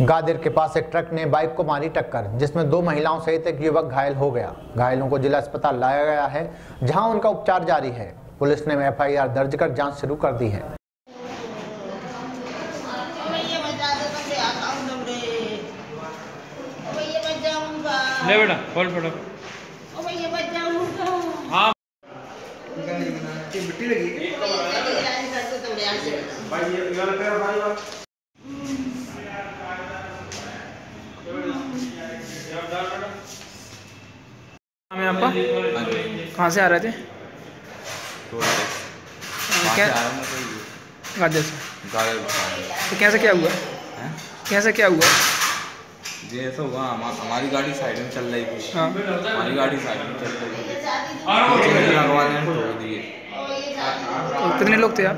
गादिर के पास एक ट्रक ने बाइक को मारी टक्कर जिसमें दो महिलाओं सहित एक युवक घायल हो गया। घायलों को जिला अस्पताल लाया गया है जहाँ उनका उपचार जारी है। पुलिस ने एफआईआर दर्ज कर जाँच शुरू कर दी है। हूँ ले बेटा हाँ। मिट्टी लगी। भाई ये वाला पैर भाई वाला नाम है आपका कहाँ से आ रहे थे? क्या? गाजर से। तो कैसे क्या हुआ? कैसे क्या हुआ? जी ऐसा हुआ हमारी गाड़ी साइड में चल रही थी हाँ। हमारी गाड़ी साइड में चल रही थी तोड़ दिए। तो कितने लोग थे आप?